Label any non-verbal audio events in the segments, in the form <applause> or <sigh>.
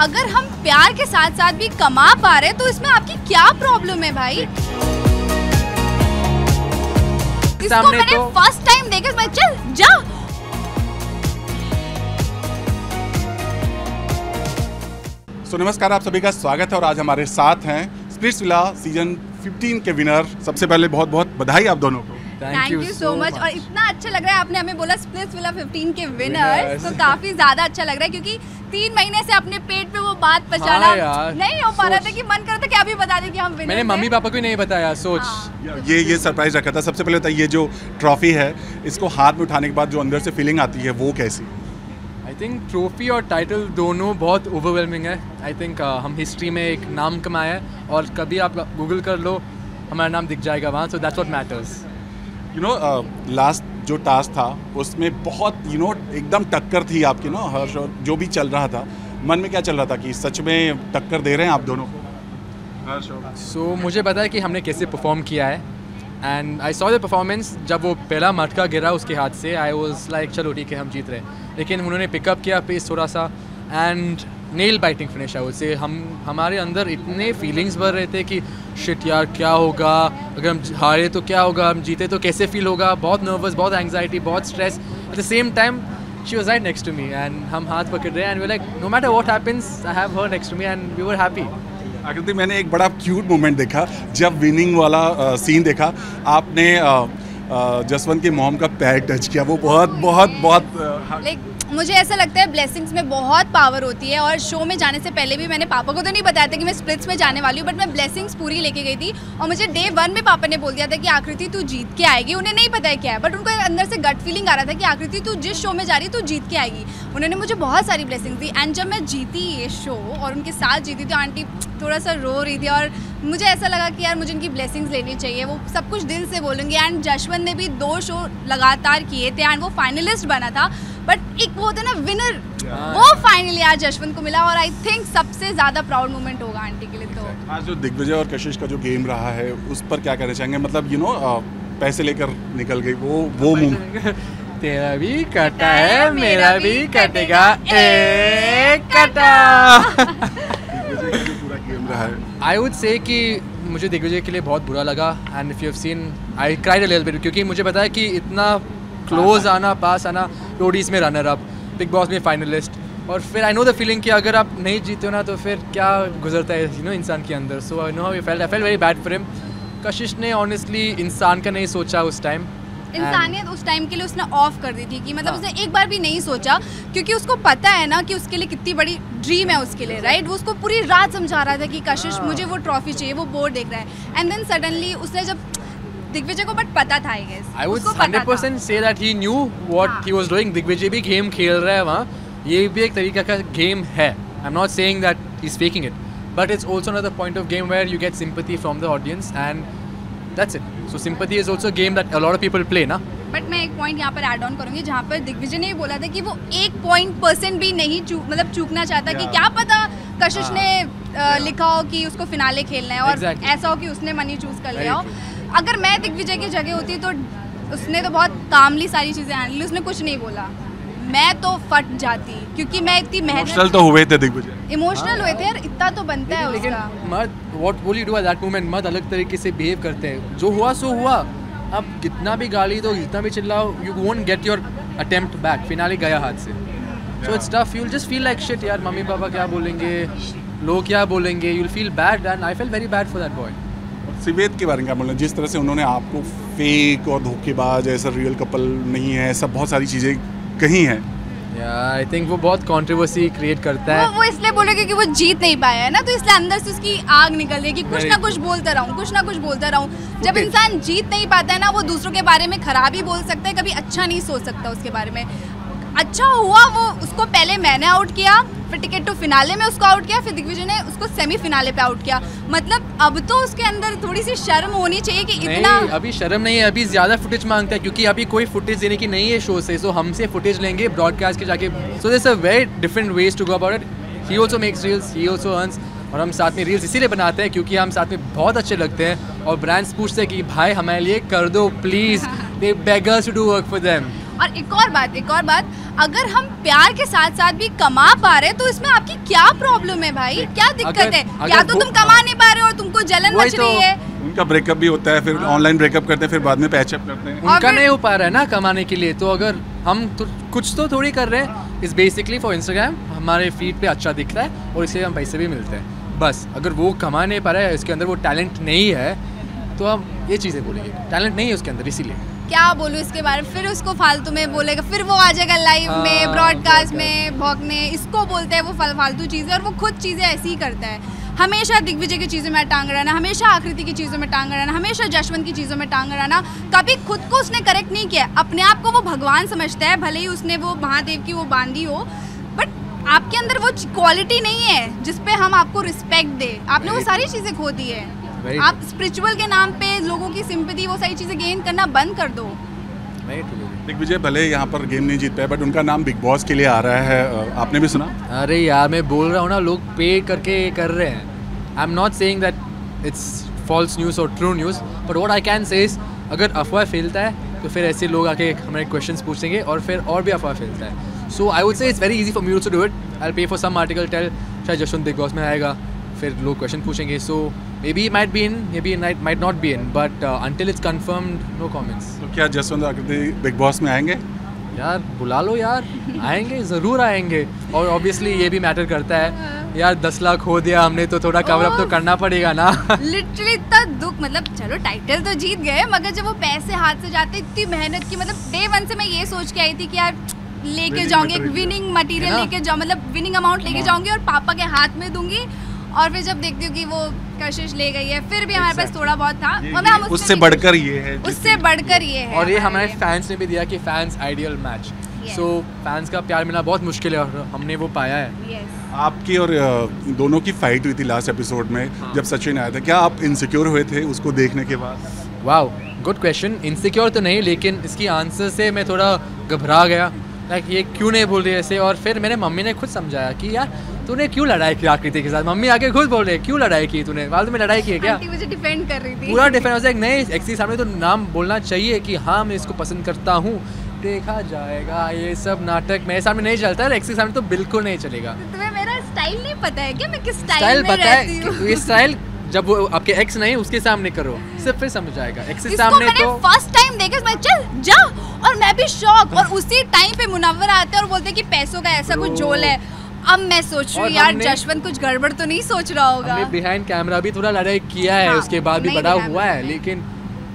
अगर हम प्यार के साथ साथ भी कमा पा रहे तो इसमें आपकी क्या प्रॉब्लम है भाई? इसको मैंने तो- फ़र्स्ट टाइम देखा मैं चल जा। सो नमस्कार आप सभी का स्वागत है और आज हमारे साथ हैं स्प्लिट्स विला सीज़न 15 के विनर सबसे पहले बहुत बहुत बधाई आप दोनों को। थैंक यू सो मच और इतना अच्छा लग रहा है आपने हमें बोला स्प्लिट्स विला 15 के विनर तो काफ़ी ज़्यादा अच्छा लग रहा है क्योंकि तीन महीने से अपने पेट पे वो बात पहुंचाना हाँ नहीं हो पा रहा था कि मन कर रहा था कि अभी बता दें कि हम मैंने मम्मी पापा को ही नहीं बताया सोच। हाँ। ये ये सरप्राइज़ रखा था। सबसे पहले तो ये जो ट्रॉफी है इसको हाथ में उठाने के बाद जो अंदर से फीलिंग आती है वो कैसी? आई थिंक ट्रॉफी और टाइटल दोनों बहुत ओवरवेलमिंग है। आई थिंक हम हिस्ट्री में एक नाम कमाया है और कभी आप गूगल कर लो हमारा नाम दिख जाएगा वहाँ so that's what matters you know last जो टास्क था उसमें बहुत यू you नो know, एकदम टक्कर थी आपकी नो हर्ष और जो भी चल रहा था। मन में क्या चल रहा था कि सच में टक्कर दे रहे हैं आप दोनों को? सो so, मुझे पता है कि हमने कैसे परफॉर्म किया है। And I saw the performance जब वो पहला मटका गिरा उसके हाथ से आई वॉज़ लाइक चलो ठीक है हम जीत रहे हैं। लेकिन उन्होंने पिकअप किया पेस थोड़ा सा। एंड नेल बाइटिंग फिनिश है उससे हम हमारे अंदर इतने फीलिंग्स भर रहे थे कि शिट यार क्या होगा? अगर हम हारे तो क्या होगा? हम जीते तो कैसे फील होगा? बहुत नर्वस बहुत एंगजाइटी बहुत stress at the same time she was right next to me and हम हाथ पकड़ रहे हैं and we like no matter what happens I have her next to me and we were happy Aakriti मैंने एक बड़ा cute moment देखा जब विनिंग वाला सीन देखा। आपने जसवंत के मॉम का पैर टच किया वो बहुत बहुत बहुत लाइक मुझे ऐसा लगता है ब्लेसिंग्स में बहुत पावर होती है और शो में जाने से पहले भी मैंने पापा को तो नहीं बताया था कि मैं स्प्लिट्स में जाने वाली हूँ बट मैं ब्लेसिंग्स पूरी लेके गई थी और मुझे डे वन में पापा ने बोल दिया था कि आकृति तू जीत के आएगी। उन्हें नहीं पता है क्या है बट उनको अंदर से गट फीलिंग आ रहा था कि आकृति तू जिस शो में जा रही तू जीत के आएगी। उन्होंने मुझे बहुत सारी ब्लेसिंग दी। एंड जब मैं जीती ये शो और उनके साथ जीती तो आंटी थोड़ा सा रो रही थी और मुझे ऐसा लगा कि यार मुझे इनकी ब्लेसिंग्स लेनी चाहिए। वो सब कुछ दिल से बोलूँगी। एंड जशवंत ने भी दो शो लगातार किए थे एंड वो फाइनलिस्ट बना था। बट एक वो होता ना विनर। वो फाइनली आज जशवंत को मिला। और आई थिंक सबसे ज़्यादा प्राउड मोमेंट होगा आंटी के लिए तो। आज जो दिग्विजय और कशिश का जो गेम रहा है उस पर क्या कहना चाहेंगे? मतलब यू नो पैसे लेकर निकल गई वो वो <laughs> मूव तेरा भी कटा है मेरा भी कटेगा एक कटा। <laughs> आई वुड से कि मुझे दिग्विजय के लिए बहुत बुरा लगा and if you have seen I cried a little bit क्योंकि मुझे पता है कि इतना क्लोज आना पास आना रोडीज में रनर अप बिग बॉस में फाइनलिस्ट और फिर आई नो द फीलिंग कि अगर आप नहीं जीते हो ना तो फिर क्या गुजरता है यू नो इंसान के अंदर। So I know how you felt I felt very bad for him Kashish ने ऑनेस्टली इंसान का नहीं सोचा उस टाइम इंसानियत उस टाइम के लिए उसने ऑफ़ कर दी थी कि मतलब हाँ। उसने एक बार भी नहीं सोचा क्योंकि उसको पता है ना कि उसके लिए कितनी बड़ी ड्रीम है उसके लिए राइट वो उसको पूरी रात समझा रहा था कि कशिश हाँ। मुझे वो ट्रॉफी चाहिए वो बोर्ड देख रहा है। एंड देन सडनली उसने जब दिग्विजय को बट पता था I guess I would hundred percent say that he knew what हाँ। वॉज़ डूइंग दिग्विजय भी गेम खेल रहा है वहाँ। ये भी एक तरीका का गेम है। I am not saying that he is faking it but it's also another point of game where you get sympathy from the audience and that's it so sympathy is also game that a lot of people play ना but मैं एक point यहाँ पर add on करूँगी जहाँ पर दिग्विजय ने बोला था कि वो एक पॉइंट परसेंट भी नहीं चूक मतलब चूकना चाहता कि क्या पता कशिश हाँ। ने अ, लिखा हो कि उसको फिनाले खेलना है और Exactly. ऐसा हो कि उसने मनी चूज़ कर लिया हो। अगर मैं दिग्विजय की जगह होती तो उसने तो बहुत कामली सारी चीज़ें हैंडल उसने कुछ नहीं बोला। मैं तो फट जाती क्योंकि मैं इतनी इमोशनल मेहनत तो हुए थे दिग्विजय। इमोशनल हुए थे यार इतना तो बनता है लेकिन मर्द what will you do at that moment मर्द अलग तरीके से बिहेव करते हैं। जो हुआ सो हुआ। अब कितना भी गाली दो जितना भी चिल्लाओ you won't get your attempt back finale गया हाथ से। So it's tough you will just feel like shit यार मम्मी पापा क्या बोलेंगे लोग क्या बोलेंगे। You will feel bad and I felt very bad for that boy Siwet के बारे में क्या बोलना जिस तरह से उन्होंने आपको फेक और धोखेबाज ऐसा रियल कपल नहीं है ऐसा बहुत सारी चीज़ें कही है। आई आई थिंक वो बहुत कंट्रोवर्सी क्रिएट करता है। वो वो इसलिए बोलेगा कि वो जीत नहीं पाया है ना तो इसलिए अंदर से उसकी आग निकल रही है कि कुछ ना कुछ बोलता रहूँ कुछ ना कुछ बोलता रहूँ। जब इंसान जीत नहीं पाता है ना वो दूसरों के बारे में खराब ही बोल सकता है कभी अच्छा नहीं सोच सकता उसके बारे में। अच्छा हुआ वो उसको पहले मैंने आउट किया फिर टिकट टू फिनाले में उसको आउट किया फिर दिग्विजय ने उसको सेमी फिनाले पे आउट किया। मतलब अब तो उसके अंदर थोड़ी सी शर्म होनी चाहिए कि इतना अभी शर्म नहीं है अभी ज़्यादा फुटेज माँगता है क्योंकि अभी कोई फुटेज देने की नहीं है शो से सो हमसे फुटेज लेंगे ब्रॉडकास्ट के जाके। So this a very different way to go about it he also makes reels he also earns और हम साथ में रील्स इसीलिए बनाते हैं क्योंकि हम साथ में बहुत अच्छे लगते हैं और ब्रांड्स पूछते हैं कि भाई हमारे लिए कर दो please they beg us to do work for them और एक और बात एक और बात अगर हम प्यार के साथ साथ भी कमा पा रहे तो इसमें आपकी क्या प्रॉब्लम है भाई? क्या दिक्कत अगर- है? अगर या तो तुम कमा नहीं पा रहे हो और तुमको जलन मच तो- रही है। उनका ब्रेकअप भी होता है फिर ऑनलाइन ब्रेकअप करते हैं फिर बाद में पैचअप करते हैं। उनका नहीं हो पा रहा है ना कमाने के लिए तो अगर हम तो कुछ तो थोड़ी कर रहे हैं। इस बेसिकली फॉर इंस्टाग्राम हमारे फ़ीड पे अच्छा दिख रहा है और इससे हम पैसे भी मिलते हैं। बस अगर वो कमा नहीं पा रहा है इसके अंदर वो टैलेंट नहीं है तो हम ये चीज़ें बोलेंगे। टैलेंट नहीं है उसके अंदर इसीलिए। क्या बोलूँ इसके बारे में? फिर उसको फालतू में बोलेगा फिर वो आ जाएगा लाइव हाँ, में ब्रॉडकास्ट broadcast। में भौंकने इसको बोलते हैं वो फल फालतू चीज़ें और वो खुद चीज़ें ऐसी ही करता है। हमेशा दिग्विजय की चीज़ों में टांग रहना हमेशा आकृति की चीज़ों में टांग रहना हमेशा जशवंत की चीज़ों में टांग रहना कभी खुद को उसने करेक्ट नहीं किया। अपने आप को वो भगवान समझता है भले ही उसने वो महादेव की वो बांधी हो बट आपके अंदर वो क्वालिटी नहीं है जिसपे हम आपको रिस्पेक्ट दे। आपने वो सारी चीज़ें खो दी है। आप स्पिरिचुअल के नाम पे लोगों की सिंपैथी वो सारी चीज़ें गेन करना बंद कर दो। नहीं दिग्विजय भले यहाँ पर गेम नहीं जीत पाए बट उनका नाम बिग बॉस के लिए आ रहा है। आपने भी सुना? अरे यार मैं बोल रहा हूँ ना लोग पे करके कर रहे हैं। I am not saying that it's false news और true news but what I can say अगर अफवाह फैलता है तो फिर ऐसे लोग आके हमारे क्वेश्चन पूछेंगे और फिर और भी अफवाह फैलता है। So I would say it's very easy for me to do it I pay for some article tell शायद जशवंत बिग बॉस में आएगा. फिर लोग क्वेश्चन पूछेंगे. So maybe might be in maybe might not be in but until it's confirmed no comments तो क्या जसवंत आकृति big boss में आएँगे? यार बुला लो यार. आएँगे ज़रूर आएँगे. और ऑब्वियसली ये भी मैटर करता है. यार दस लाख हो दिया हमने तो थोड़ा कवर अप तो करना पड़ेगा ना. लिटरली इतना दुख मतलब चलो टाइटल तो जीत गए मगर जब वो पैसे हाथ से जाते इतनी मेहनत की मतलब डे वन से मैं ये सोच के आई थी कि यार लेके जाऊँगी एक विनिंग मटेरियल लेके जाऊँ मतलब विनिंग अमाउंट लेके जाऊँगी और पापा के हाथ में दूँगी और फिर जब देखती हूँ कि वो कशिश ले गई है फिर भी हमारे पास थोड़ा बहुत था। ये- और मैं हम उससे बढ़कर ये है उससे बढ़कर ये है। और ये हमारे हमारे फैंस ने भी दिया कि fans ideal match so fans का प्यार मिलना बहुत मुश्किल है और हमने वो पाया है। आपकी और दोनों की फाइट हुई थी लास्ट एपिसोड में हाँ। जब सचिन आया था। क्या आप इनसिक्योर हुए थे उसको देखने के बाद? वाओ गुड क्वेश्चन इनसिक्योर तो नहीं लेकिन इसकी आंसर से मैं थोड़ा घबरा गया। लाइक ये क्यों नहीं बोल रही ऐसे? और फिर मेरे मम्मी ने खुद समझाया कि यार तूने क्यों लड़ाई की आकृति के साथ? मम्मी आके खुद बोल रहे क्यों लड़ाई की तूने? फालतू में लड़ाई की है क्या? आंटी मुझे डिफेंड कर रही थी। पूरा डिफरेंस है नहीं एक्सी सामने तो नाम बोलना चाहिए कि हाँ मैं इसको पसंद करता हूँ। देखा जाएगा ये सब नाटक मेरे सामने नहीं चलता है एक्सी सामने तो बिल्कुल नहीं चलेगा। तुम्हें मेरा स्टाइल नहीं पता है क्या? मैं किस स्टाइल में रहती हूँ? ये स्टाइल जब वो आपके एक्स नहीं उसके सामने करो। सिर्फ़ फिर समझ आएगा। एक्स के इसको सामने मैंने तो फ़र्स्ट टाइम देखा मैं चल जा। और मैं भी शॉक और उसी टाइम पे मुनव्वर आते हैं और बोलते हैं कि पैसों का ऐसा कुछ। झोल है। अब मैं सोच रही हूँ यार जशवंत कुछ गड़बड़ तो नहीं सोच रहा होगा। बिहाइंड कैमरा भी थोड़ा लड़ाई किया है हाँ, उसके बाद भी बड़ा हुआ है लेकिन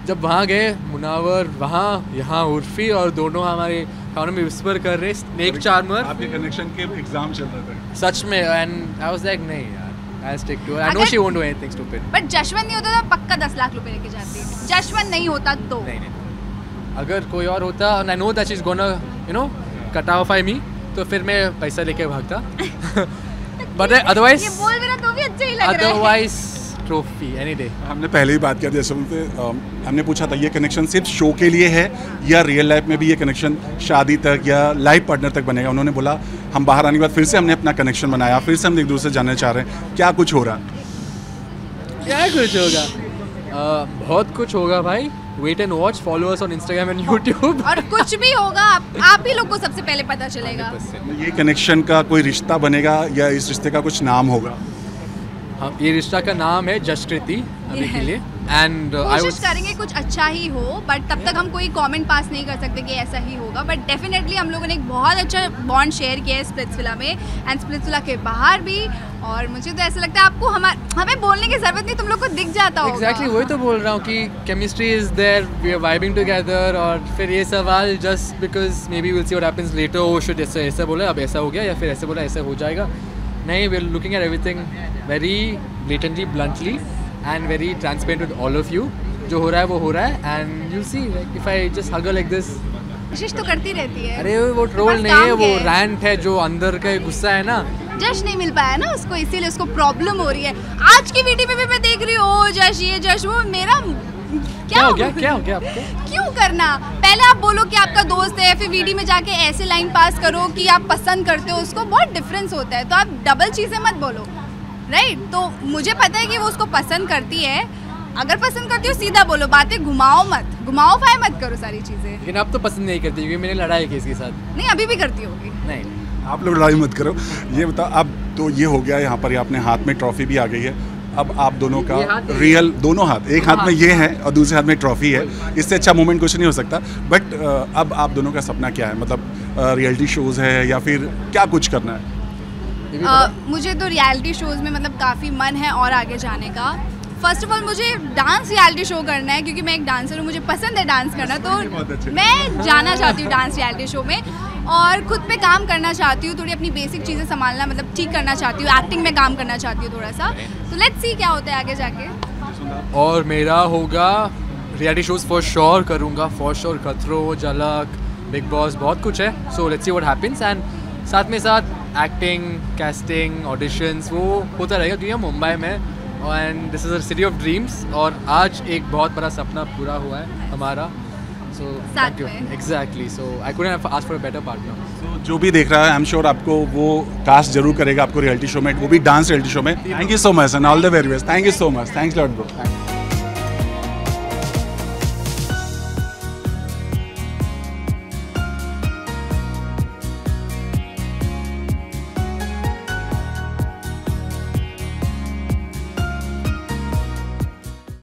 जब वहाँ गए मुनावर वहाँ यहाँ उर्फी और दोनों हमारे कानों में विस्पर कर रहे स्नेक चार्मर आपके कनेक्शन के एग्ज़ाम चल रहे थे। सच में एंड आई वाज लाइक नहीं यार I stick to I know अगर- she won't do anything stupid but Jashwant नहीं होता तो पक्का दस लाख रुपए लेके जाती। जशवंत नहीं होता तो। नहीं नहीं। अगर कोई और होता and I know that she's gonna you know cut off मी तो फिर मैं पैसा लेके भागता। <laughs> बट अदरवाइज़ ये बोल भी तो भी अच्छा ही लग रहा है। अदरवाइज़ ट्रॉफी एनी डे हमने पहले ही बात किया था जसवंत से हमने पूछा था ये कनेक्शन सिर्फ़ शो के लिए है या रियल लाइफ में भी ये कनेक्शन शादी तक या लाइफ पार्टनर तक बनेगा? उन्होंने बोला हम बाहर आने के बाद फिर से हमने अपना कनेक्शन बनाया फिर से हम एक दूसरे से जानना चाह रहे हैं। क्या कुछ हो रहा? क्या कुछ होगा? बहुत कुछ होगा भाई। Wait and watch followers on Instagram and YouTube और कुछ भी होगा आप आप ही लोग को सबसे पहले पता चलेगा। ये कनेक्शन का कोई रिश्ता बनेगा या इस रिश्ते का कुछ नाम होगा? हाँ ये रिश्ता का नाम है जसकृति अभी के. लिए। एंड कोशिश करेंगे कुछ अच्छा ही हो बट तब तक हम कोई कमेंट पास नहीं कर सकते कि ऐसा ही होगा. बट डेफिनेटली हम लोगों ने एक बहुत अच्छा बॉन्ड शेयर किया है स्प्लिट्सविला में एंड स्प्लिट्सविला के बाहर भी. और मुझे तो ऐसा लगता है आपको हमारे हमें बोलने की ज़रूरत नहीं तुम लोग को दिख जाता होगा. एग्जैक्टली वही तो बोल रहा हूँ कि chemistry is there we are vibing together और फिर ये सवाल just because maybe will see what happens later oh should ऐसा ऐसा बोला अब ऐसा हो गया या फिर ऐसे बोला ऐसा हो जाएगा. नहीं we are looking at everything very blatantly bluntly and very transparent with all of you जो हो रहा है वो हो रहा है and you see like if I just hug her like this कोशिश तो करती रहती है। अरे वो ट्रोल नहीं है वो रैंट है? जो अंदर का गुस्सा है ना। जश नहीं मिल पाया ना उसको इसीलिए उसको प्रॉब्लम हो रही है। आज की वीडियो में भी मैं देख रही हूँ जश ये जश वो मेरा क्या हो गया क्या हो गया आपको? क्यों करना? पहले आप बोलो कि आपका दोस्त है फिर वीडियो में जाके ऐसे लाइन पास करो कि आप पसंद करते हो उसको बहुत डिफरेंस होता है। तो आप डबल चीज़ें मत बोलो। राइट तो मुझे पता है कि वो उसको पसंद करती है। अगर पसंद करती हो सीधा बोलो बातें घुमाओ मत। घुमाओ फाए मत करो सारी चीज़ें। लेकिन अब तो पसंद नहीं करती क्योंकि मैंने लड़ाई की इसके साथ। नहीं अभी भी करती होगी। नहीं। आप लोग लड़ाई मत करो। ये बताओ अब तो ये हो गया यहाँ पर ये अपने हाथ में ट्रॉफी भी आ गई है। अब आप दोनों का रियल दोनों हाथ एक हाथ में ये है और दूसरे हाथ में ट्रॉफी है। इससे अच्छा मोमेंट कुछ नहीं हो सकता। बट अब आप दोनों का सपना क्या है? मतलब रियलिटी शोज़ है या फिर क्या कुछ करना है? ये मुझे तो रियलिटी शोज़ में मतलब काफ़ी मन है और आगे जाने का। फ़र्स्ट ऑफ़ ऑल मुझे डांस रियलिटी शो करना है क्योंकि मैं एक डांसर हूँ मुझे पसंद है डांस करना तो <laughs> मैं जाना चाहती हूँ डांस रियलिटी शो में और खुद पे काम करना चाहती हूँ थोड़ी अपनी बेसिक चीज़ें संभालना मतलब ठीक करना चाहती हूँ एक्टिंग में काम करना चाहती हूँ थोड़ा सा। तो लेट्स सी क्या होता है आगे जाके। और मेरा होगा रियलिटी शोज़ फॉर श्योर करूँगा फॉर श्योर खतरों झलक बिग बॉस बहुत कुछ है। So let's see what happens and साथ में साथ एक्टिंग कैस्टिंग ऑडिशंस वो होता रहेगा क्योंकि मुंबई में and this is a city of dreams और आज एक बहुत बड़ा सपना पूरा हुआ है हमारा। So thank you exactly so I couldn't ask for a better partner तो जो भी देख रहा है आई एम श्योर आपको वो कास्ट ज़रूर करेगा आपको रियलिटी शो में वो भी डांस रियलिटी शो में। Thank you so much and all the very best thank you so much thanks lot bro